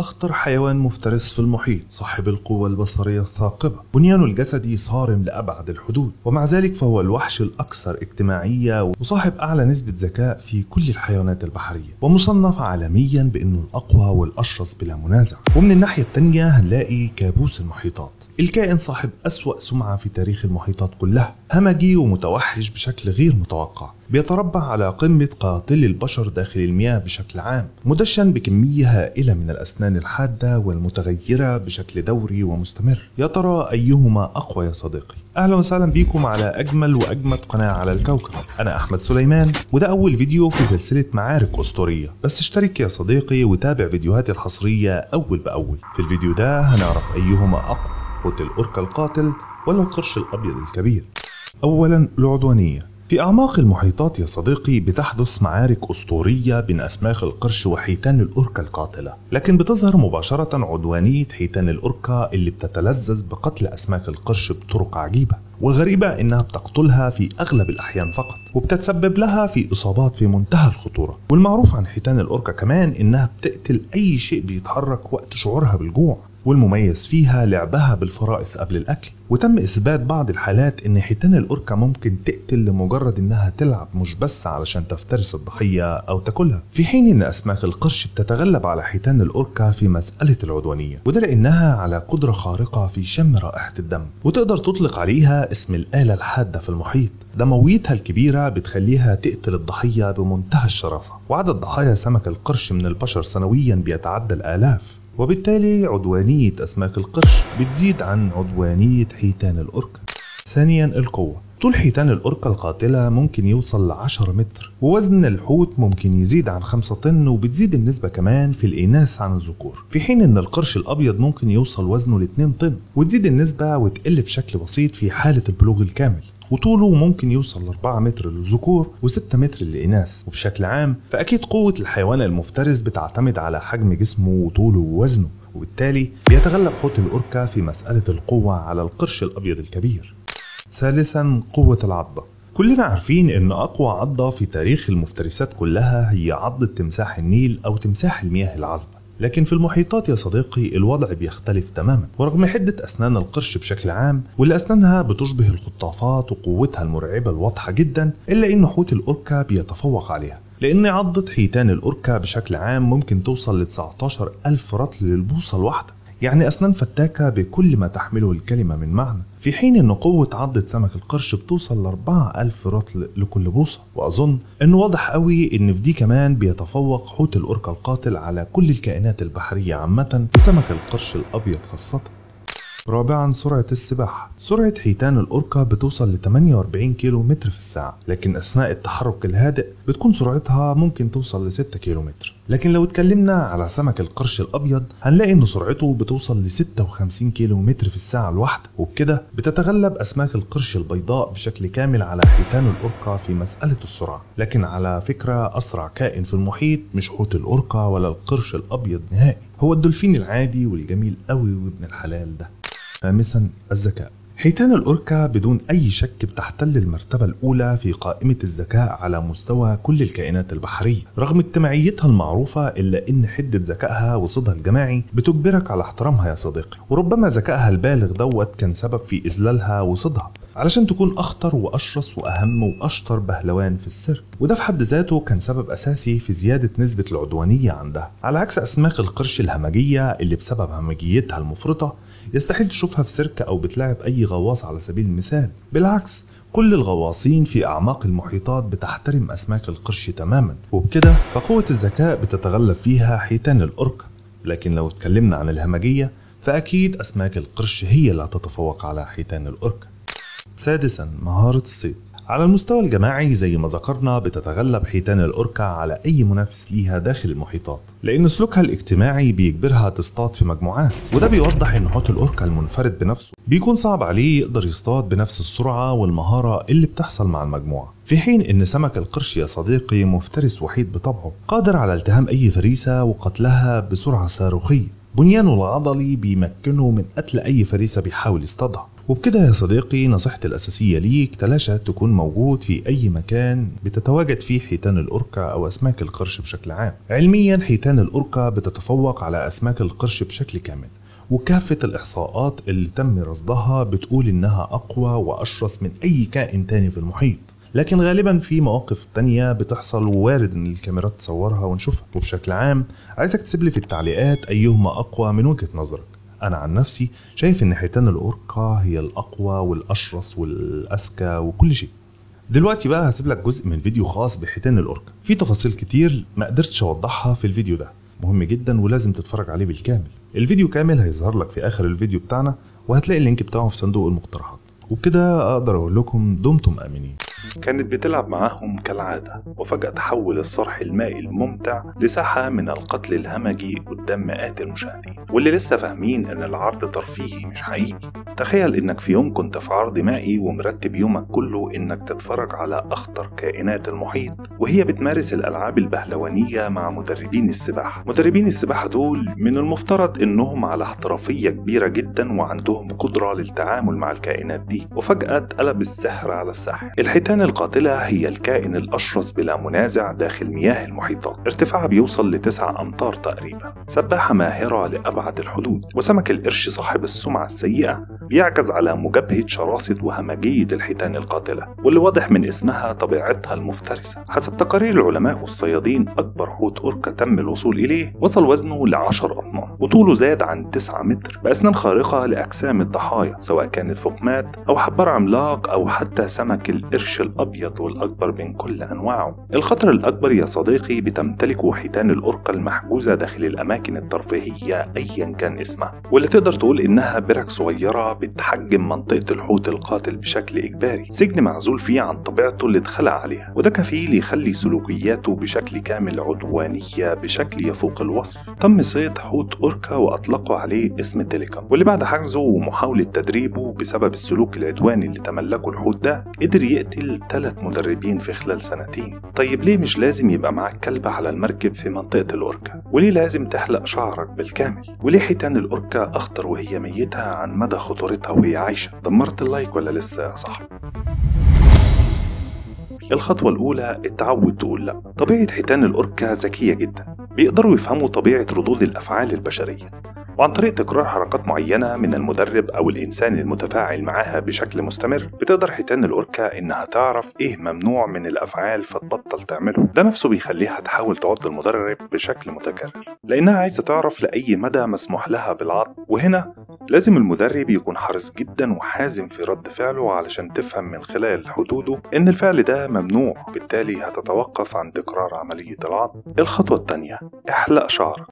أخطر حيوان مفترس في المحيط صاحب القوة البصرية الثاقبة. بنيانه الجسدي صارم لأبعد الحدود ومع ذلك فهو الوحش الأكثر اجتماعية وصاحب أعلى نسبة ذكاء في كل الحيوانات البحرية. ومصنف عالميا بأنه الأقوى والأشرس بلا منازع. ومن الناحية التانية هنلاقي كابوس المحيطات. الكائن صاحب أسوأ سمعة في تاريخ المحيطات كلها. همجي ومتوحش بشكل غير متوقع بيتربع على قمة قاتل البشر داخل المياه بشكل عام مدشن بكمية هائلة من الأسنان الحادة والمتغيرة بشكل دوري ومستمر. يا ترى أيهما أقوى يا صديقي؟ أهلا وسهلا بيكم على أجمل وأجمد قناة على الكوكب. أنا أحمد سليمان وده أول فيديو في سلسلة معارك أسطورية. بس اشترك يا صديقي وتابع فيديوهاتي الحصرية أول بأول. في الفيديو ده هنعرف أيهما أقوى حوت الأوركا القاتل ولا القرش الأبيض الكبير؟ أولا العدوانية في أعماق المحيطات يا صديقي بتحدث معارك أسطورية بين أسماك القرش وحيتان الأوركا القاتلة. لكن بتظهر مباشرة عدوانية حيتان الأوركا اللي بتتلذذ بقتل أسماك القرش بطرق عجيبة والغريبة إنها بتقتلها في أغلب الأحيان فقط وبتتسبب لها في إصابات في منتهى الخطورة. والمعروف عن حيتان الأوركا كمان إنها بتقتل أي شيء بيتحرك وقت شعورها بالجوع. والمميز فيها لعبها بالفرائس قبل الأكل وتم إثبات بعض الحالات إن حيتان الأوركا ممكن تقتل لمجرد إنها تلعب مش بس علشان تفترس الضحية أو تاكلها. في حين إن أسماك القرش بتتغلب على حيتان الأوركا في مسألة العدوانية وده لأنها على قدرة خارقة في شم رائحة الدم وتقدر تطلق عليها اسم الآلة الحادة في المحيط. دمويتها الكبيرة بتخليها تقتل الضحية بمنتهى الشراسة وعدد ضحايا سمك القرش من البشر سنويا بيتعدى الآلاف. وبالتالي عدوانية أسماك القرش بتزيد عن عدوانية حيتان الأوركا ثانيا القوة. طول حيتان الأوركا القاتلة ممكن يوصل ل 10 متر ووزن الحوت ممكن يزيد عن 5 طن وبتزيد النسبة كمان في الإناث عن الذكور. في حين إن القرش الأبيض ممكن يوصل وزنه ل 2 طن وتزيد النسبة وتقل بشكل بسيط في حالة البلوغ الكامل. وطوله ممكن يوصل ل 4 متر للذكور و6 متر للإناث. وبشكل عام فأكيد قوة الحيوان المفترس بتعتمد على حجم جسمه وطوله ووزنه وبالتالي بيتغلب حوت الأوركا في مسألة القوة على القرش الأبيض الكبير. ثالثا قوة العضة. كلنا عارفين إن أقوى عضة في تاريخ المفترسات كلها هي عضة تمساح النيل أو تمساح المياه العذبة. لكن في المحيطات يا صديقي الوضع بيختلف تماما. ورغم حدة أسنان القرش بشكل عام واللي أسنانها بتشبه الخطافات وقوتها المرعبة الواضحة جدا إلا إن حوت الأوركا بيتفوق عليها. لأن عضة حيتان الأوركا بشكل عام ممكن توصل ل 19 ألف رطل للبوصة الواحدة. يعني أسنان فتاكة بكل ما تحمله الكلمة من معنى. في حين أن قوة عضة سمك القرش بتوصل ل 4000 رطل لكل بوصة وأظن أنه واضح قوي أن في دي كمان بيتفوق حوت الأوركا القاتل على كل الكائنات البحرية عامة وسمك القرش الأبيض خاصة. رابعا سرعة السباحة. سرعة حيتان الأوركا بتوصل ل 48 كيلو متر في الساعة لكن أثناء التحرك الهادئ بتكون سرعتها ممكن توصل ل 6 كيلو متر. لكن لو اتكلمنا على سمك القرش الأبيض هنلاقي إن سرعته بتوصل ل 56 كيلو متر في الساعة الواحدة وبكده بتتغلب أسماك القرش البيضاء بشكل كامل على حيتان الأوركا في مسألة السرعة. لكن على فكرة أسرع كائن في المحيط مش حوت الأوركا ولا القرش الأبيض نهائي. هو الدولفين العادي والجميل قوي وابن الحلال ده. خامسا الذكاء. حيتان الأوركا بدون أي شك بتحتل المرتبة الأولى في قائمة الذكاء على مستوى كل الكائنات البحرية. رغم اجتماعيتها المعروفة إلا إن حدة ذكائها وصدها الجماعي بتجبرك على احترامها يا صديقي. وربما ذكائها البالغ دوت كان سبب في إذلالها وصدها. علشان تكون أخطر وأشرس وأهم وأشطر بهلوان في السيرك. وده في حد ذاته كان سبب أساسي في زيادة نسبة العدوانية عندها على عكس أسماك القرش الهمجية اللي بسبب همجيتها المفرطة يستحيل تشوفها في سيرك أو بتلاعب أي غواص على سبيل المثال. بالعكس كل الغواصين في أعماق المحيطات بتحترم أسماك القرش تماما. وبكده فقوة الذكاء بتتغلب فيها حيتان الأوركا لكن لو اتكلمنا عن الهمجية فأكيد أسماك القرش هي اللي هتتفوق على حيتان الأوركا سادسا مهارة الصيد. على المستوى الجماعي زي ما ذكرنا بتتغلب حيتان الأوركا على أي منافس ليها داخل المحيطات لأن سلوكها الاجتماعي بيجبرها تصطاد في مجموعات وده بيوضح إن حوت الأوركا المنفرد بنفسه بيكون صعب عليه يقدر يصطاد بنفس السرعة والمهارة اللي بتحصل مع المجموعة في حين إن سمك القرش يا صديقي مفترس وحيد بطبعه قادر على التهام أي فريسة وقتلها بسرعة صاروخية. بنيانه العضلي بيمكنه من قتل أي فريسة بيحاول يصطادها. وبكده يا صديقي نصيحتي الأساسية ليك تلاشى تكون موجود في أي مكان بتتواجد فيه حيتان الأوركا أو أسماك القرش بشكل عام. علميا حيتان الأوركا بتتفوق على أسماك القرش بشكل كامل وكافة الإحصاءات اللي تم رصدها بتقول إنها أقوى وأشرس من أي كائن تاني في المحيط. لكن غالبا في مواقف تانية بتحصل ووارد إن الكاميرات تصورها ونشوفها. وبشكل عام عايزك تسيب لي في التعليقات أيهما أقوى من وجهة نظرك. أنا عن نفسي شايف إن حيتان الأوركا هي الأقوى والأشرس والأذكى وكل شيء. دلوقتي بقى هسيب لك جزء من فيديو خاص بحيتان الأوركا. في تفاصيل كتير ما قدرتش أوضحها في الفيديو ده. مهم جدا ولازم تتفرج عليه بالكامل. الفيديو كامل هيظهر لك في آخر الفيديو بتاعنا وهتلاقي اللينك بتاعه في صندوق المقترحات. وبكده أقدر أقول لكم دمتم آمنين. كانت بتلعب معاهم كالعادة وفجأة تحول الصرح المائي الممتع لساحة من القتل الهمجي قدام مئات المشاهدين. واللي لسه فاهمين إن العرض ترفيهي مش حقيقي. تخيل إنك في يوم كنت في عرض مائي ومرتب يومك كله إنك تتفرج على أخطر كائنات المحيط وهي بتمارس الألعاب البهلوانية مع مدربين السباحة. مدربين السباحة دول من المفترض إنهم على احترافية كبيرة جدا وعندهم قدرة للتعامل مع الكائنات دي. وفجأة اتقلب السحر على الساحر الحيتان القاتلة هي الكائن الأشرس بلا منازع داخل مياه المحيطات ارتفاعها بيوصل لتسعة أمتار تقريبا. سباحة ماهرة لأبعد الحدود وسمك القرش صاحب السمعة السيئة بيعجز على مجابهة شراسة وهمجية الحيتان القاتلة واللي واضح من اسمها طبيعتها المفترسة. حسب تقارير العلماء والصيادين أكبر حوت أوركا تم الوصول إليه وصل وزنه لعشر أطنان وطوله زاد عن 9 متر. بأسنان خارقة لأجسام الضحايا سواء كانت فقمات أو حبار عملاق أو حتى سمك القرش. الأبيض والأكبر من كل أنواعه. الخطر الأكبر يا صديقي بتمتلكه حيتان الأوركا المحجوزة داخل الأماكن الترفيهية أيا كان اسمها واللي تقدر تقول إنها برك صغيرة بتحجم منطقة الحوت القاتل بشكل إجباري. سجن معزول فيه عن طبيعته اللي اتخلق عليها وده كفيل يخلي سلوكياته بشكل كامل عدوانية بشكل يفوق الوصف. تم صيد حوت أوركا وأطلقوا عليه اسم تيليكم واللي بعد حجزه ومحاولة تدريبه بسبب السلوك العدواني اللي تملكه الحوت ده قدر يقتل ثلاث مدربين في خلال سنتين. طيب ليه مش لازم يبقى معاك كلب على المركب في منطقة الأوركا؟ وليه لازم تحلق شعرك بالكامل؟ وليه حيتان الأوركا أخطر وهي ميتة عن مدى خطورتها وهي عايشة؟ دمرت اللايك ولا لسه يا صاحبي؟ الخطوة الأولى التعود تقول لا. طبيعة حيتان الأوركا ذكية جدا. بيقدروا يفهموا طبيعة ردود الأفعال البشرية. وعن طريق تكرار حركات معينة من المدرب أو الإنسان المتفاعل معاها بشكل مستمر بتقدر حيتان الأوركا إنها تعرف إيه ممنوع من الأفعال فتبطل تعمله. ده نفسه بيخليها تحاول تعض المدرب بشكل متكرر. لأنها عايزة تعرف لأي مدى مسموح لها بالعض وهنا لازم المدرب يكون حريص جدا وحازم في رد فعله علشان تفهم من خلال حدوده إن الفعل ده ممنوع بالتالي هتتوقف عن تكرار عملية العض الخطوة الثانية احلق شعرك